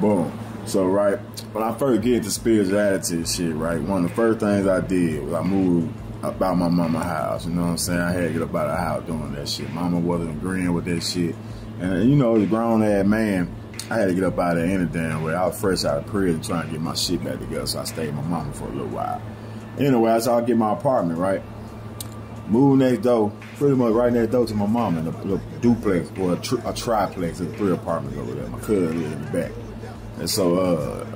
Boom. So right when I first get into spirituality shit, right, one of the first things I did was I moved about my mama house. You know what I'm saying? I had to get up out of the house doing that shit. Mama wasn't agreeing with that shit. And you know, as a grown ass man, I had to get up out of there any damn way. I was fresh out of prison trying to get my shit back together, so I stayed with my mama for a little while. Anyway, so I get my apartment, right? Move next door, pretty much right next door to my mama in a little duplex or a, tri- a triplex, of three apartments over there. My cousin in the back. And so uh,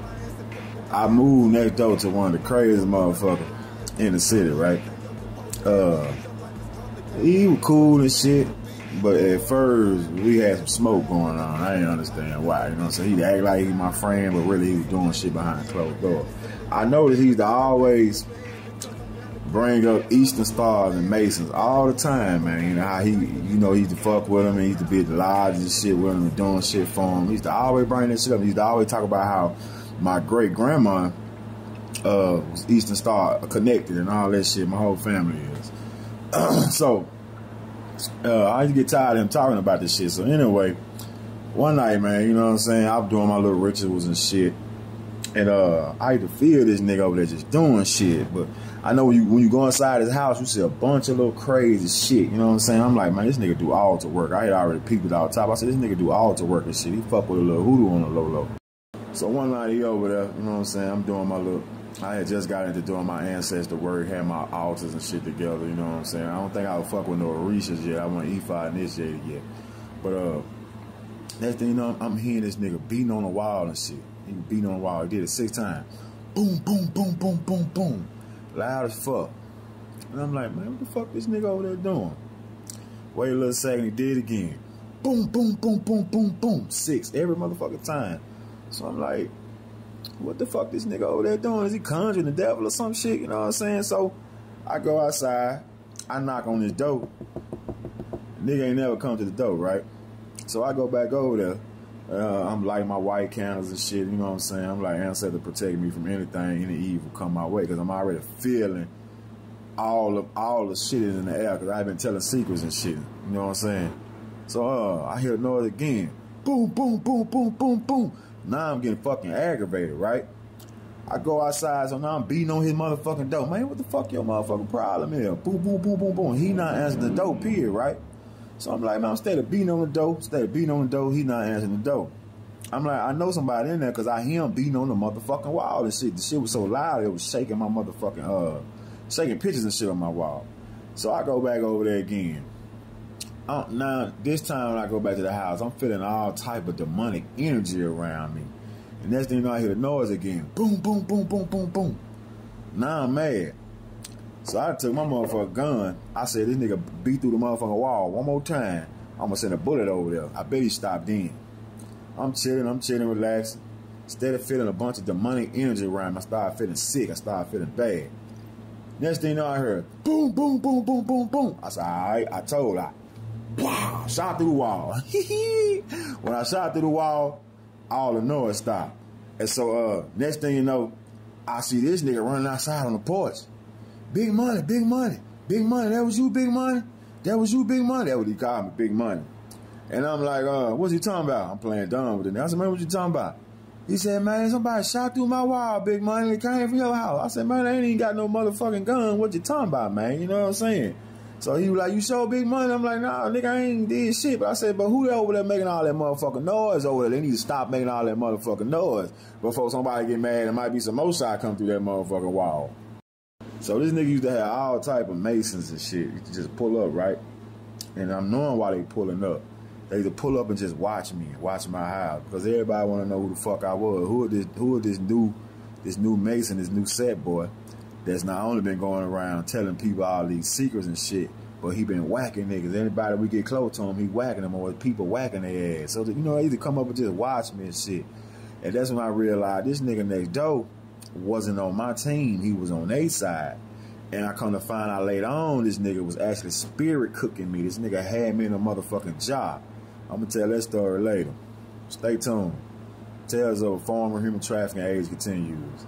I moved next door to one of the craziest motherfuckers in the city, right? Uh, he was cool and shit, but at first we had some smoke going on. I didn't understand why. You know what I'm saying? He'd act like he my friend, but really he was doing shit behind closed doors. I noticed he used to always bring up Eastern Stars and Masons all the time, man. You know how he, you know, he used to fuck with him and he used to be at the lodge and shit with him and doing shit for him. He used to always bring that shit up. He used to always talk about how my great grandma uh, was Eastern Star connected and all that shit. My whole family is. so uh, I used to get tired of him talking about this shit. So anyway, one night, man, you know what I'm saying? I'm doing my little rituals and shit. And uh, I used to feel this nigga over there just doing shit. But I know when you, when you go inside his house, you see a bunch of little crazy shit. You know what I'm saying? I'm like, man, this nigga do all altar work. I had already peeped it out top. I said, this nigga do all altar work and shit. He fuck with a little hoodoo on the low low. So one night he over there, you know what I'm saying? I'm doing my little I had just got into doing my ancestor work, had my altars and shit together, you know what I'm saying? I don't think I would fuck with no Orishas yet. I want Ifa initiated yet. But uh next thing you know, I'm, I'm hearing this nigga beating on the wall and shit. He beating on the wall. He did it six times. Boom, boom, boom, boom, boom, boom. Loud as fuck. And I'm like, man, what the fuck this nigga over there doing? Wait a little second, he did again. Boom, boom, boom, boom, boom, boom. Six every motherfucking time. So I'm like, what the fuck this nigga over there doing? Is he conjuring the devil or some shit? You know what I'm saying? So I go outside, I knock on his door. Nigga ain't never come to the door, right? So I go back over there. Uh, I'm lighting my white candles and shit. You know what I'm saying? I'm like ancestor protect me from anything, any evil come my way, because I'm already feeling all of all the shit is in the air. Because I've been telling secrets and shit. You know what I'm saying? So uh, I hear noise again. Boom, boom, boom, boom, boom, boom. Now I'm getting fucking aggravated, right? I go outside, so now I'm beating on his motherfucking door. Man, what the fuck your motherfucking problem is? Boom, boom, boom, boom, boom. He not answering the door, period, right? So I'm like, man, instead of beating on the door, instead of beating on the door, he not answering the door. I'm like, I know somebody in there because I hear him beating on the motherfucking wall and shit. The shit was so loud, it was shaking my motherfucking, uh, shaking pictures and shit on my wall. So I go back over there again. Uh, now, this time when I go back to the house, I'm feeling all type of demonic energy around me. And next thing you know, I hear the noise again. Boom, boom, boom, boom, boom, boom. Now I'm mad. So I took my motherfucking gun. I said, this nigga beat through the motherfucking wall one more time. I'm gonna send a bullet over there. I bet he stopped in. I'm chilling, I'm chilling, relaxing. Instead of feeling a bunch of demonic energy around I started feeling sick. I started feeling bad. Next thing you know, I heard boom, boom, boom, boom, boom, boom. I said, all right, I told her. Wow, shot through the wall. when I shot through the wall, all the noise stopped. And so uh, next thing you know, I see this nigga running outside on the porch. Big money, big money, big money. That was you, big money. That was you, big money. That what he called me, big money. And I'm like, uh, what's he talking about? I'm playing dumb with it. I said, man, what you talking about? He said, man, somebody shot through my wall, big money. It came from your house. I said, man, I ain't even got no motherfucking gun. What you talking about, man? You know what I'm saying? So he was like, you show big money? I'm like, nah, nigga, I ain't did shit. But I said, but who they over there making all that motherfucking noise over there? They need to stop making all that motherfucking noise before somebody get mad. There might be some shot come through that motherfucking wall. So this nigga used to have all type of masons and shit. You just pull up, right? And I'm knowing why they pulling up. They either pull up and just watch me, watch my house, because everybody want to know who the fuck I was. Who are this? Who are this new, this new mason, this new set boy? That's not only been going around telling people all these secrets and shit, but he been whacking niggas. Anybody we get close to him, he whacking them, or people whacking their ass. So you know, they either come up and just watch me and shit. And that's when I realized this nigga next door wasn't on my team. He was on a side. And I come to find out later on, this nigga was actually spirit cooking me. This nigga had me in a motherfucking job. I'm gonna tell that story later. Stay tuned. Tales of a former human trafficking agent continues.